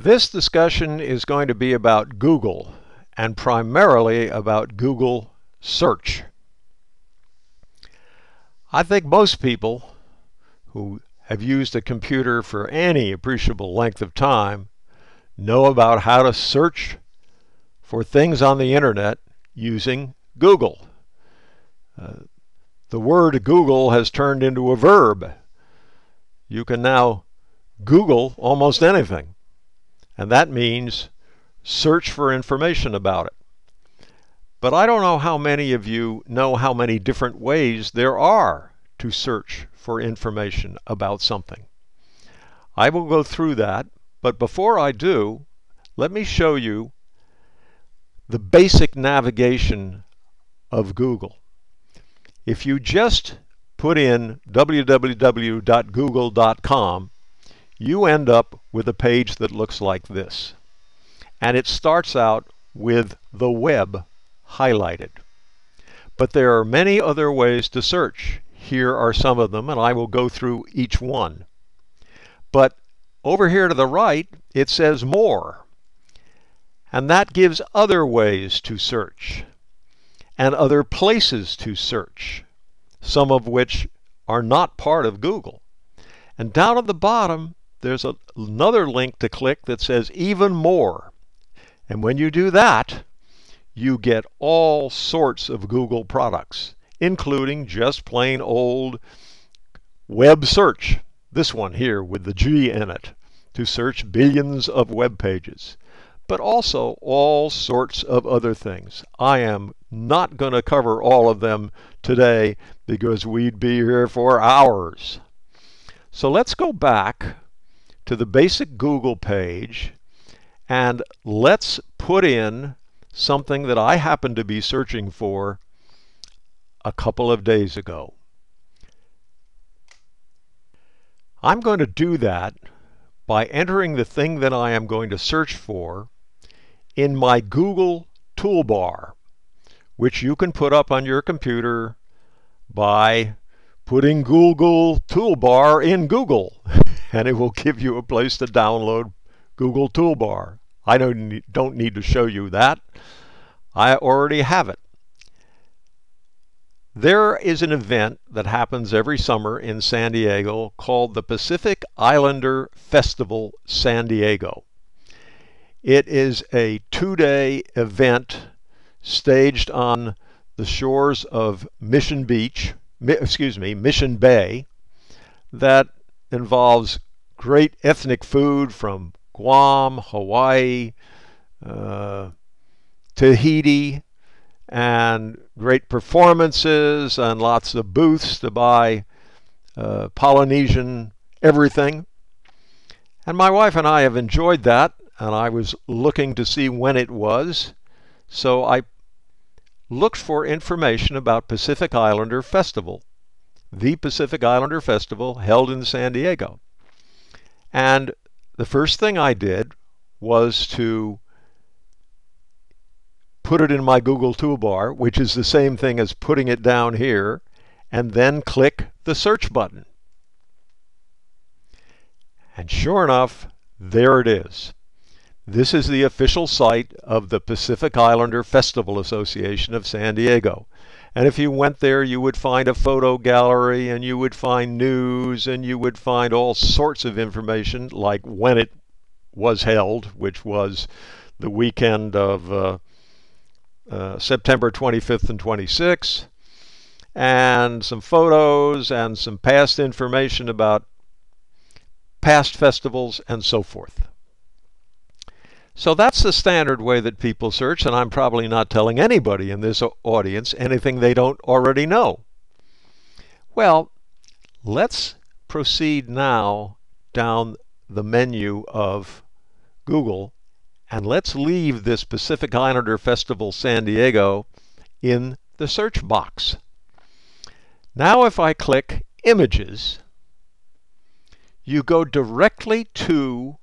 This discussion is going to be about Google and primarily about Google search. I think most people who have used a computer for any appreciable length of time know about how to search for things on the internet using Google. Uh, the word Google has turned into a verb. You can now Google almost anything. And that means search for information about it. But I don't know how many of you know how many different ways there are to search for information about something. I will go through that, but before I do, let me show you the basic navigation of Google. If you just put in www.google.com, you end up with a page that looks like this. And it starts out with the web highlighted. But there are many other ways to search. Here are some of them, and I will go through each one. But over here to the right, it says more. And that gives other ways to search and other places to search, some of which are not part of Google. And down at the bottom, there's a, another link to click that says even more. And when you do that, you get all sorts of Google products, including just plain old web search. This one here with the G in it to search billions of web pages, but also all sorts of other things. I am not going to cover all of them today because we'd be here for hours. So let's go back to the basic Google page and let's put in something that I happened to be searching for a couple of days ago. I'm going to do that by entering the thing that I am going to search for in my Google toolbar, which you can put up on your computer by putting Google toolbar in Google. and it will give you a place to download Google Toolbar. I don't need, don't need to show you that. I already have it. There is an event that happens every summer in San Diego called the Pacific Islander Festival San Diego. It is a two-day event staged on the shores of Mission Beach, excuse me, Mission Bay, that involves great ethnic food from Guam, Hawaii, uh, Tahiti, and great performances and lots of booths to buy uh, Polynesian everything. And my wife and I have enjoyed that, and I was looking to see when it was. So I looked for information about Pacific Islander Festival the Pacific Islander Festival held in San Diego. And the first thing I did was to put it in my Google toolbar, which is the same thing as putting it down here, and then click the search button. And sure enough, there it is. This is the official site of the Pacific Islander Festival Association of San Diego. And if you went there, you would find a photo gallery and you would find news and you would find all sorts of information like when it was held, which was the weekend of uh, uh, September 25th and 26th, and some photos and some past information about past festivals and so forth. So that's the standard way that people search, and I'm probably not telling anybody in this audience anything they don't already know. Well, let's proceed now down the menu of Google, and let's leave this Pacific Islander Festival San Diego in the search box. Now if I click Images, you go directly to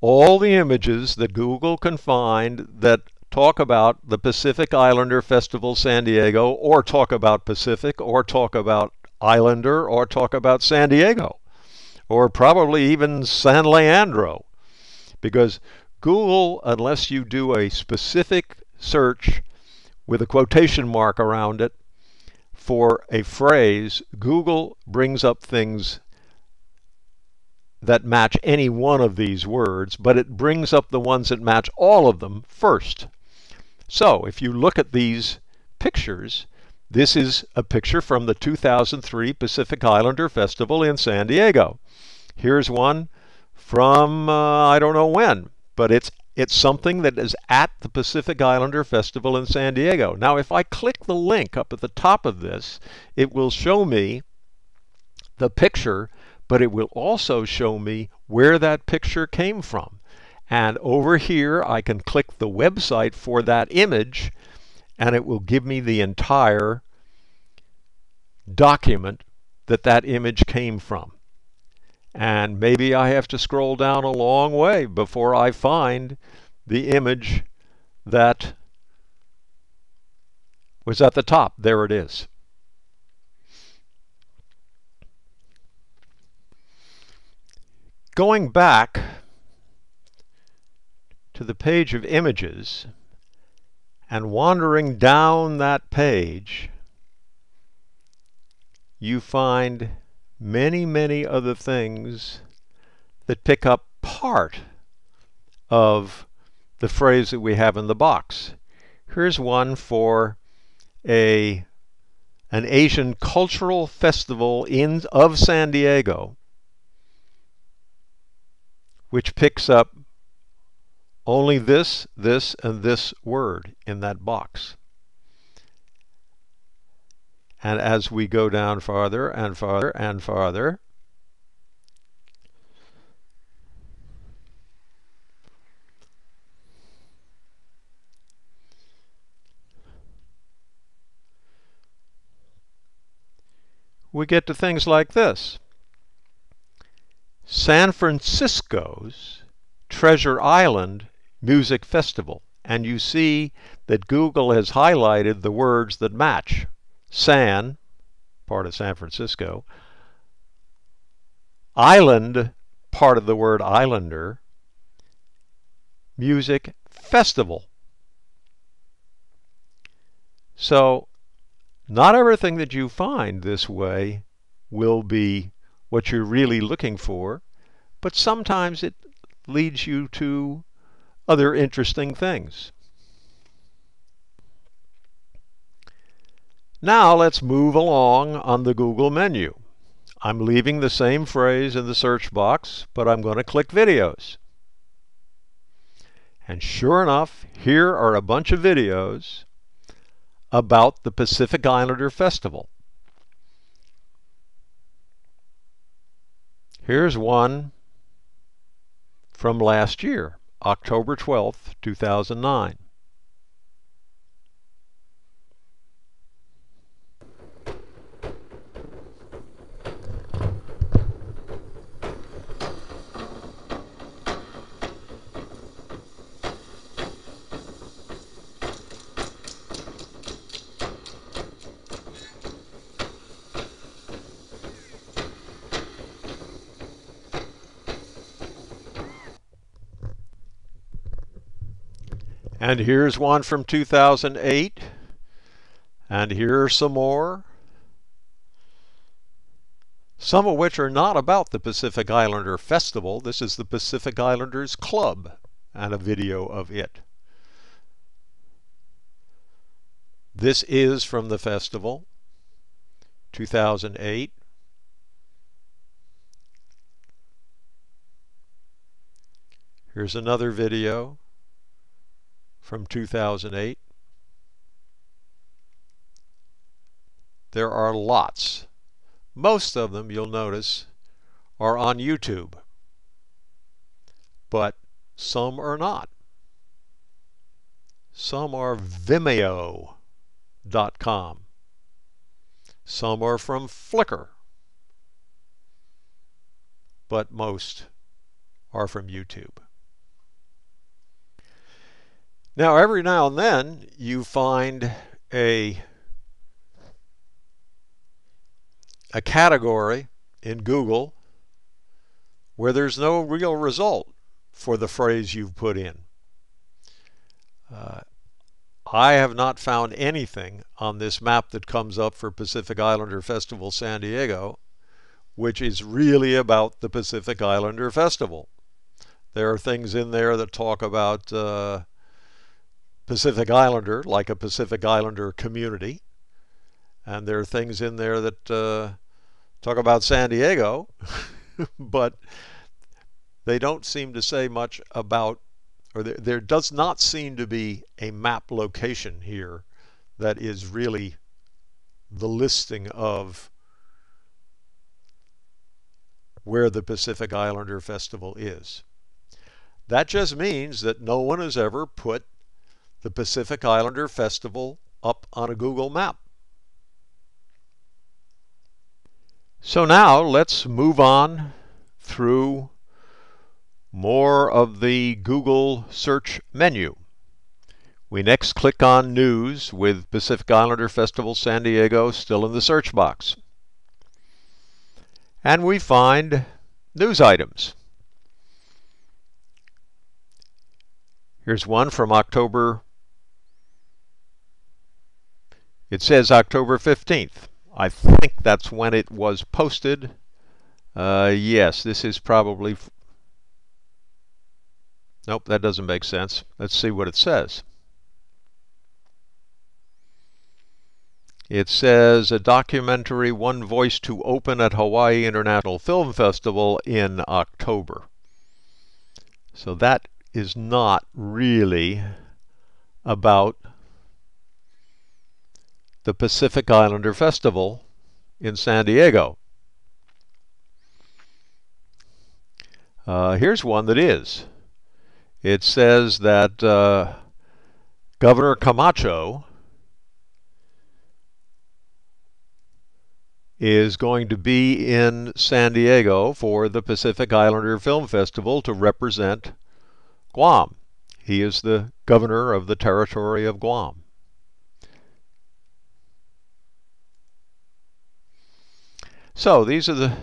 all the images that Google can find that talk about the Pacific Islander Festival San Diego, or talk about Pacific, or talk about Islander, or talk about San Diego, or probably even San Leandro, Because Google, unless you do a specific search with a quotation mark around it for a phrase, Google brings up things that match any one of these words, but it brings up the ones that match all of them first. So if you look at these pictures, this is a picture from the 2003 Pacific Islander Festival in San Diego. Here's one from uh, I don't know when, but it's it's something that is at the Pacific Islander Festival in San Diego. Now, if I click the link up at the top of this, it will show me the picture, but it will also show me where that picture came from. And over here, I can click the website for that image, and it will give me the entire document that that image came from. And maybe I have to scroll down a long way before I find the image that was at the top. There it is. Going back to the page of images and wandering down that page, you find many, many other things that pick up part of the phrase that we have in the box. Here's one for a an Asian cultural festival in of San Diego which picks up only this, this, and this word in that box. And as we go down farther and farther and farther, we get to things like this. San Francisco's Treasure Island Music Festival. And you see that Google has highlighted the words that match. San, part of San Francisco. Island, part of the word islander. Music festival. So, not everything that you find this way will be what you're really looking for, but sometimes it leads you to other interesting things. Now let's move along on the Google menu. I'm leaving the same phrase in the search box, but I'm going to click videos. And sure enough, here are a bunch of videos about the Pacific Islander Festival. Here's one from last year, October 12th, 2009. And here's one from 2008. And here are some more. Some of which are not about the Pacific Islander Festival. This is the Pacific Islanders Club and a video of it. This is from the festival, 2008. Here's another video from 2008. There are lots. Most of them, you'll notice, are on YouTube. But some are not. Some are Vimeo.com. Some are from Flickr. But most are from YouTube. Now, every now and then you find a a category in Google where there's no real result for the phrase you've put in. Uh, I have not found anything on this map that comes up for Pacific Islander Festival San Diego which is really about the Pacific Islander Festival. There are things in there that talk about uh, Pacific Islander, like a Pacific Islander community. And there are things in there that uh, talk about San Diego, but they don't seem to say much about, or there, there does not seem to be a map location here that is really the listing of where the Pacific Islander Festival is. That just means that no one has ever put the Pacific Islander Festival up on a Google map. So now let's move on through more of the Google search menu. We next click on News with Pacific Islander Festival San Diego still in the search box and we find news items. Here's one from October. It says October 15th. I think that's when it was posted. Uh, yes, this is probably. Nope, that doesn't make sense. Let's see what it says. It says a documentary One Voice to open at Hawaii International Film Festival in October. So that is not really about the Pacific Islander Festival in San Diego. Uh, here's one that is. It says that uh, Governor Camacho is going to be in San Diego for the Pacific Islander Film Festival to represent Guam. He is the governor of the territory of Guam. So these are the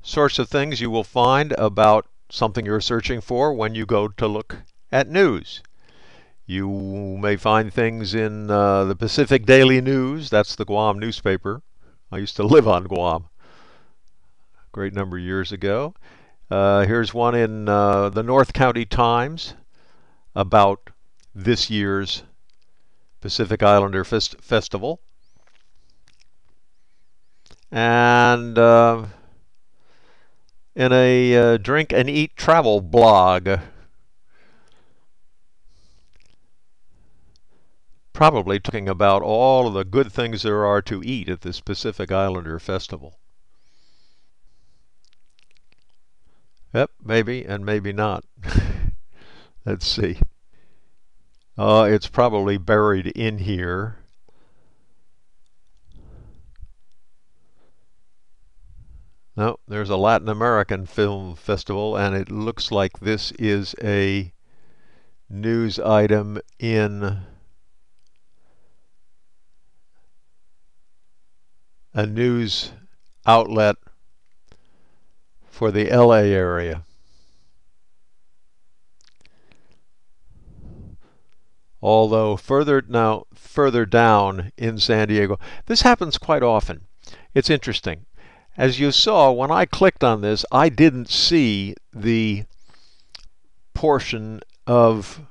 sorts of things you will find about something you're searching for when you go to look at news. You may find things in uh, the Pacific Daily News, that's the Guam newspaper. I used to live on Guam a great number of years ago. Uh, here's one in uh, the North County Times about this year's Pacific Islander Fest Festival. And uh, in a uh, drink and eat travel blog probably talking about all of the good things there are to eat at this Pacific Islander Festival. Yep, maybe and maybe not. Let's see. Uh, it's probably buried in here. No, there's a Latin American film festival, and it looks like this is a news item in a news outlet for the LA area. Although further now further down in San Diego, this happens quite often. It's interesting. As you saw, when I clicked on this, I didn't see the portion of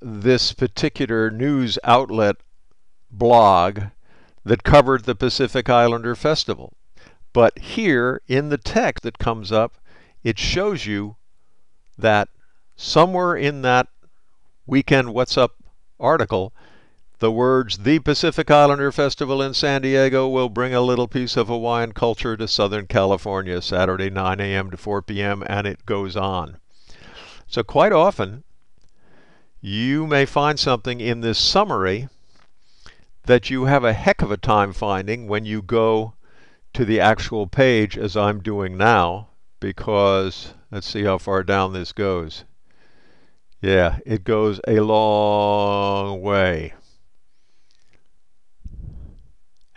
this particular news outlet blog that covered the Pacific Islander Festival. But here in the text that comes up, it shows you that somewhere in that Weekend What's Up article, the words The Pacific Islander Festival in San Diego will bring a little piece of Hawaiian culture to Southern California, Saturday 9 a.m. to 4 p.m., and it goes on. So, quite often, you may find something in this summary that you have a heck of a time finding when you go to the actual page as I'm doing now because let's see how far down this goes. Yeah, it goes a long way.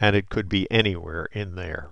And it could be anywhere in there.